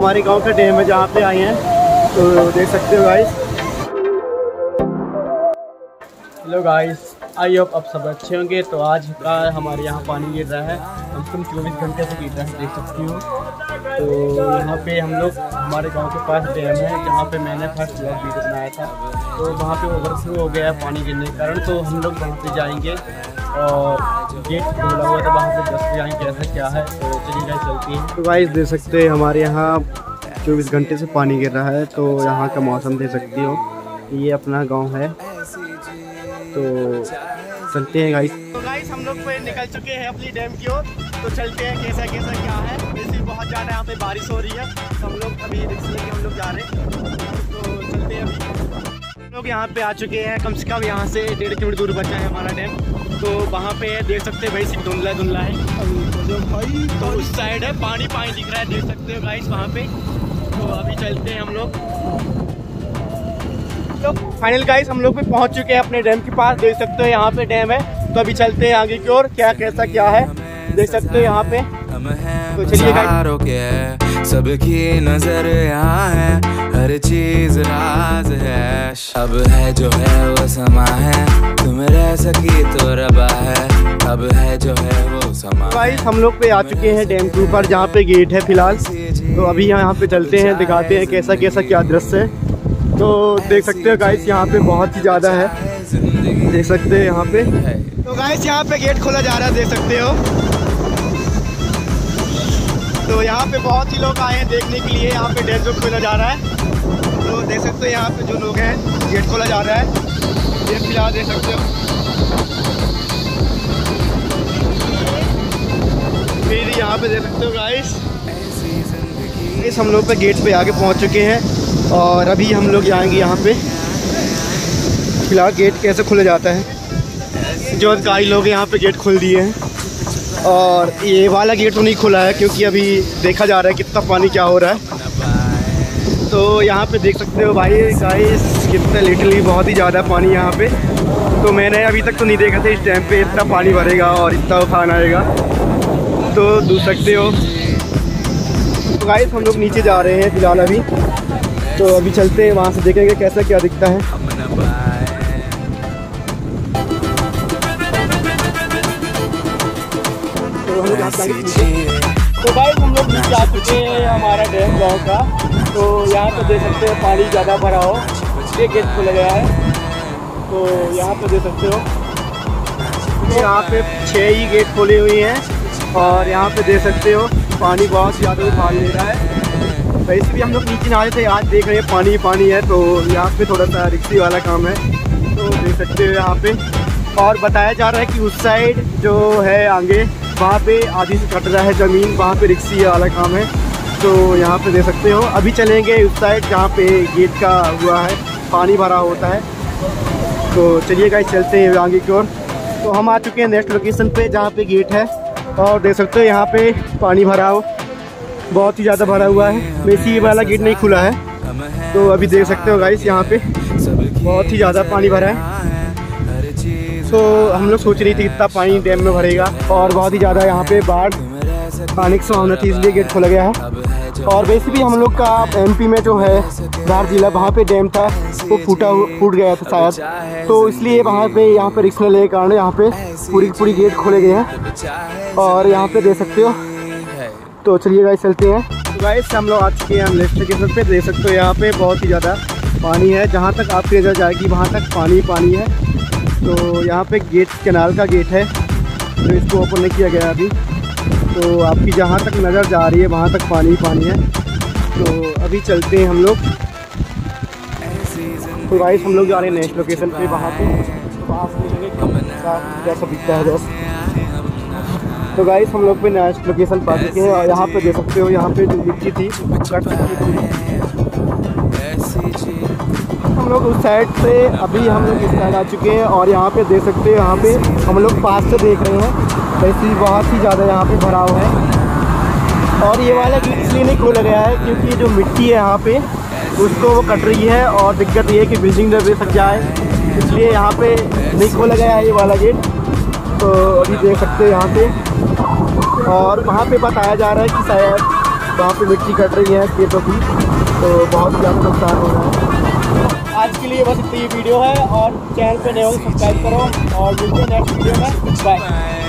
हमारे गाँव का डैम है जहाँ पे आए हैं तो देख सकते हो guys hello guys I hope अब सब अच्छे होंगे। तो आज का हमारे यहाँ पानी गिर रहा है। कम से कम चौबीस घंटे से गिर रहा है, देख सकती हो। तो यहाँ पे हम लोग हमारे गाँव के पास डैम है, जहाँ पे मैंने फ़र्स्ट ब्लॉग वीडियो बनाया था। तो वहाँ पे ओवरफ्लो हो गया है पानी गिरने के कारण। तो हम लोग वहाँ पे जाएँगे और गेट खोला हुआ था, वहाँ से दस जाएँगे कैसा क्या है? तो चलिए चलती है। तो गाइस, देख सकते हैं, हमारे यहाँ चौबीस घंटे से पानी गिर रहा है। तो यहाँ का मौसम दे सकती हो, ये अपना गाँव है। तो चलते हैं गाइस तो गाइस हम लोग पे निकल चुके हैं अपनी डैम की ओर। तो चलते हैं, कैसा कैसा क्या है। वैसे बहुत ज़्यादा यहाँ पे बारिश हो रही है तो हम लोग अभी लेके हम लोग जा रहे हैं। तो चलते हैं अभी। हम लोग यहाँ पे आ चुके हैं, कम से कम यहाँ से डेढ़ किलोमीटर दूर बचा है हमारा डैम तो वहाँ पे देख सकते हैं भाई, सिर्फ़ धुंधला धुंधला है। भाई तो उस साइड है, पानी पानी दिख रहा है, देख सकते हो गाइस वहाँ पे। तो अभी चलते हैं हम लोग। तो फाइनल गाइस हम लोग पे पहुँच चुके हैं अपने डैम के पास। देख सकते हो यहाँ पे डैम है। तो अभी चलते हैं आगे की ओर क्या कैसा क्या है। देख सकते हो यहाँ पे। तो चलिए सबकी नज़र यहाँ है। हर चीज़ राज है। अब है जो है वो समा है। तुम रह सकी तो रबा है। अब है जो है वो समा गाइस हम लोग पे आ चुके हैं डैम के ऊपर जहाँ पे गेट है फ़िलहाल। तो अभी यहाँ पे चलते हैं दिखाते हैं कैसा कैसा क्या दृश्य है। तो देख सकते हो गाइस यहाँ पे बहुत ही ज़्यादा है। देख सकते हैं यहाँ पे। तो गाइस यहाँ पे गेट खोला जा रहा है, देख सकते हो। तो यहाँ पे बहुत ही लोग आए हैं देखने के लिए, यहाँ पे जो खोला जा रहा है। तो देख सकते हो यहाँ पे जो लोग हैं गेट खोला जा रहा है। ये फ़िलहाल देख सकते हो। फिर यहाँ पे देख सकते हो गाइस इस हम लोग पे गेट पे आके पहुँच चुके हैं और अभी हम लोग जाएँगे यहाँ पे। फ़िलहाल गेट कैसे खुला जाता है? जो अधिकारी लोग यहाँ पे गेट खोल दिए हैं। और ये वाला गेट तो नहीं खुला है क्योंकि अभी देखा जा रहा है कितना पानी क्या हो रहा है। तो यहाँ पे देख सकते हो भाई गाइस कितना लिटरली बहुत ही ज़्यादा पानी यहाँ पे। तो मैंने अभी तक तो नहीं देखा था इस टाइम पे इतना पानी भरेगा और इतना उफान आएगा। तो दूर सकते हो। तो गाइस हम लोग नीचे जा रहे हैं फ़िलहाल अभी। तो अभी चलते हैं, वहाँ से देखेंगे कैसा क्या दिखता है। तो नीचे- तो भाई हम लोग नीचे आ चुके हैं हमारा डैम गाँव का। तो यहाँ पे देख सकते हो, पानी ज़्यादा भरा हो। ये गेट खुला गया है। तो यहाँ पे देख सकते हो। यहाँ पे छः ही गेट खोले हुए हैं। और यहाँ पे देख सकते हो पानी बहुत ज़्यादा उफान ले रहा है। वैसे भी हम लोग नीचे नहा रहे थे आज देख रहे हैं पानी पानी है तो यहाँ पे थोड़ा सा रिक्सी वाला काम है। तो देख सकते हो यहाँ पे। और बताया जा रहा है कि उस साइड जो है आगे, वहाँ पे आधी से कट रहा है ज़मीन, वहाँ पे रिक्सी वाला काम है। तो यहाँ पे देख सकते हो, अभी चलेंगे उस साइड जहाँ पे गेट का हुआ है, पानी भरा होता है। तो चलिए गाइस चलते हैं आगे की ओर। तो हम आ चुके हैं नेक्स्ट लोकेशन पे जहाँ पे गेट है। और देख सकते हो यहाँ पे पानी भरा हो। बहुत ही ज़्यादा भरा हुआ है। वैसे ये वाला गेट नहीं खुला है। तो अभी देख सकते हो गाइस यहाँ पे बहुत ही ज़्यादा पानी भरा है। तो हम लोग सोच रही थी कितना पानी डैम में भरेगा और बहुत ही ज़्यादा यहाँ पे बाढ़ पानी की संभावना थी, इसलिए गेट खुला गया है। और वैसे भी हम लोग का एमपी में जो है, धार जिला, वहाँ पे डैम था, वो फूटा फूट गया था शायद। तो इसलिए वहाँ पे यहाँ पे रिक्स लेने के कारण यहाँ पे पूरी पूरी गेट खोले गए हैं। और यहाँ पे दे सकते हो। तो चलिए गाइस चलते हैं। गाइस हम लोग आ चुके हैं लेफ़्ट स्टेशन पे। दे सकते हो यहाँ पे बहुत ही ज़्यादा पानी है। जहाँ तक आपकी नज़र जाएगी, वहाँ तक पानी पानी है। तो यहाँ पे गेट कैनाल का गेट है। तो इसको ओपन नहीं किया गया अभी। तो आपकी जहाँ तक नज़र जा रही है, वहाँ तक पानी ही पानी है। तो अभी चलते हैं हम लोग। तो गाइस हम लोग जा रहे हैं नेक्स्ट लोकेशन पे, वहाँ पे। पास जैसा दिखता है बस तो गाइस हम लोग पे नेक्स्ट लोकेशन पा चुके हैं, और यहाँ पे देख सकते हो, यहाँ पे जो मिट्टी थी कट चुकी थी। हम लोग उस साइड से अभी हम लोग इस साइड आ चुके हैं और यहाँ पे देख सकते हो, यहाँ पे हम लोग पास से देख रहे हैं। वैसे बहुत ही ज़्यादा यहाँ पे भरा हुआ है। और ये वाला गेट इसलिए नहीं खोला गया है क्योंकि जो मिट्टी है यहाँ पे, उसको वो कट रही है और दिक्कत ये है कि बिल्डिंग जब सक जाए। इसलिए यहाँ पे नहीं खोला गया है ये वाला गेट तो अभी देख सकते हैं यहाँ पे। और वहाँ पे बताया जा रहा है कि शायद वहाँ पे मिट्टी कट रही है खेतों की तो बहुत ज़्यादा नुकसान हो रहा है। आज के लिए बस इतनी वीडियो है और चैनल पे नए हो सब्सक्राइब करो और मिलते हैं नेक्स्ट वीडियो में। बाय